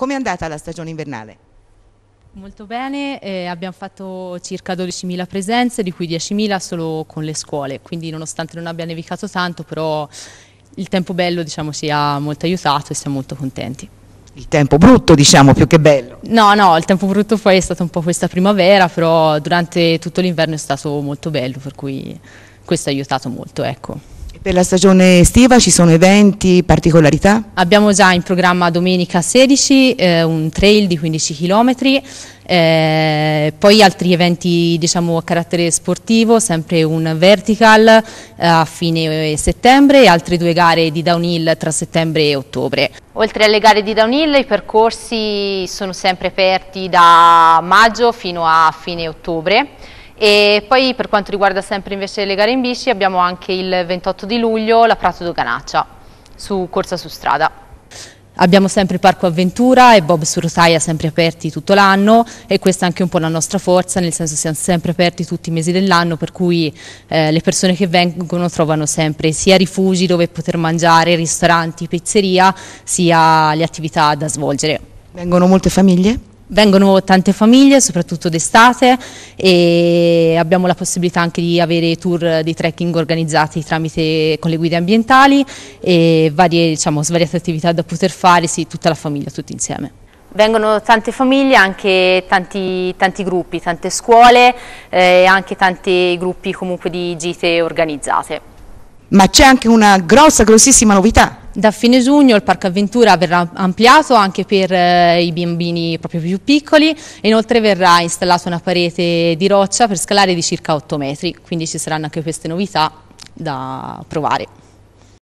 Com'è andata la stagione invernale? Molto bene, eh, abbiamo fatto circa 12.000 presenze, di cui 10.000 solo con le scuole, quindi nonostante non abbia nevicato tanto, però il tempo bello diciamo, ci ha molto aiutato e siamo molto contenti. Il tempo brutto, diciamo, più che bello. No, no, il tempo brutto poi è stato un po' questa primavera, però durante tutto l'inverno è stato molto bello, per cui questo ha aiutato molto, ecco. Per la stagione estiva ci sono eventi, particolarità? Abbiamo già in programma domenica 16 eh, un trail di 15 km, eh, poi altri eventi diciamo, a carattere sportivo, sempre un vertical eh, a fine settembre e altre due gare di downhill tra settembre e ottobre. Oltre alle gare di downhill i percorsi sono sempre aperti da maggio fino a fine ottobre. E poi per quanto riguarda sempre invece le gare in bici abbiamo anche il 28 di luglio la Prato Doganaccia su corsa su strada. Abbiamo sempre il Parco Avventura e Bob su rotaia sempre aperti tutto l'anno e questa è anche un po' la nostra forza, nel senso che siamo sempre aperti tutti i mesi dell'anno, per cui eh, le persone che vengono trovano sempre sia rifugi dove poter mangiare, ristoranti, pizzeria, sia le attività da svolgere. Vengono molte famiglie? Vengono tante famiglie, soprattutto d'estate e abbiamo la possibilità anche di avere tour di trekking organizzati tramite, con le guide ambientali e varie, diciamo, svariate attività da poter fare, sì, tutta la famiglia, tutti insieme. Vengono tante famiglie, anche tanti, tanti gruppi, tante scuole e eh, anche tanti gruppi comunque di gite organizzate. Ma c'è anche una grossa, grossissima novità. Da fine giugno il Parco Avventura verrà ampliato anche per eh, i bambini proprio più piccoli e inoltre verrà installata una parete di roccia per scalare di circa 8 metri, quindi ci saranno anche queste novità da provare.